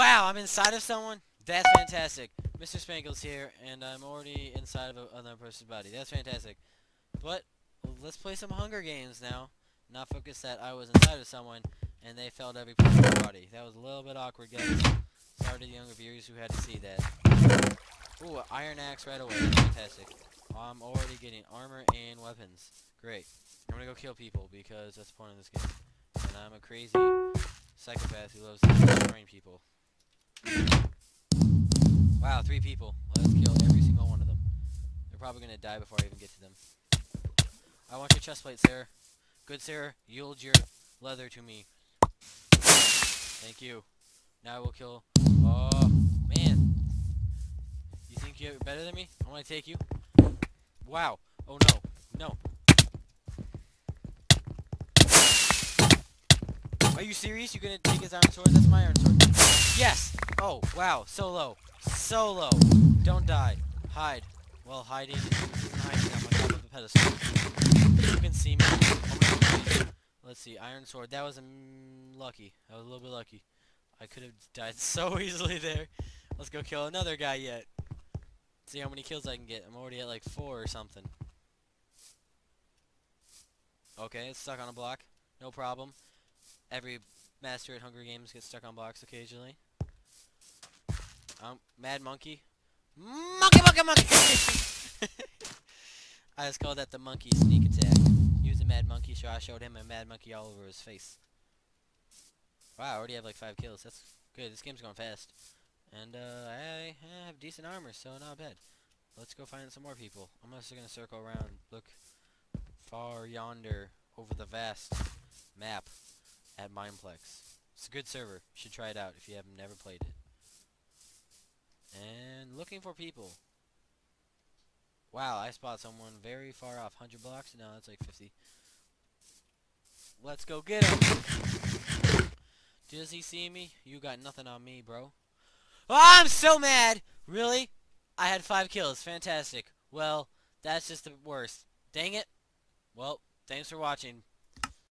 Wow, I'm inside of someone? That's fantastic. Mr. Spanklez here, and I'm already inside of a, another person's body. That's fantastic. But, let's play some Hunger Games now. Not focus that I was inside of someone, and they felt every part of their body. That was a little bit awkward, guys. Sorry to the younger viewers who had to see that. Ooh, Iron Axe right away. That's fantastic. I'm already getting armor and weapons. Great. I'm gonna go kill people, because that's the point of this game. And I'm a crazy psychopath who loves destroying people. Wow, three people. Let's kill every single one of them. They're probably gonna die before I even get to them. I want your chest plate, Sarah. Good Sarah, yield your leather to me. Thank you. Now I will kill... Oh, man. You think you're better than me? I want to take you. Wow. Oh, no. No. Are you serious? You're gonna take his iron sword? That's my iron sword. Yes! Oh, wow. So low. So low. Don't die. Hide. Well, hiding. Hiding. I'm on top of the pedestal. You can see me. Let's see. Iron sword. That was um, lucky. That was a little bit lucky. I could have died so easily there. Let's go kill another guy yet. See how many kills I can get. I'm already at like four or something. Okay, it's stuck on a block. No problem. Every master at Hunger Games gets stuck on blocks occasionally. Um, Mad Monkey. Monkey, monkey, monkey! I just called that the monkey sneak attack. Use a Mad Monkey, so I showed him a Mad Monkey all over his face. Wow, I already have like five kills. That's good. This game's going fast. And, uh, I, I have decent armor, so not bad. Let's go find some more people. I'm also going to circle around, look far yonder over the vast map at Mineplex. It's a good server. You should try it out if you have never played it. And looking for people. Wow, I spot someone very far off. 100 blocks? No, that's like 50. Let's go get him. Does he see me? You got nothing on me, bro. Oh, I'm so mad! Really? I had five kills. Fantastic. Well, that's just the worst. Dang it. Well, thanks for watching.